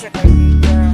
siya kay girl.